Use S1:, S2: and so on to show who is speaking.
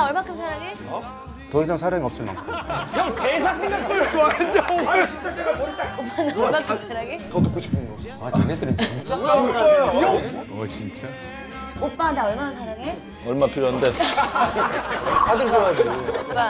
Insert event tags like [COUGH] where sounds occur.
S1: 나 얼마큼 사랑해?
S2: 더 이상 사랑이 없을 만큼.
S3: 형 대사 생각해.
S1: 오빠 나 얼마큼 사랑해?
S3: 더 듣고 싶은 거.
S4: 아 얘네들은 진짜
S2: 어 진짜?
S1: 오빠 나 얼마나 사랑해?
S4: 얼마 필요한데 [LAUGHS]
S3: 다들 좋아하지.
S1: 오빠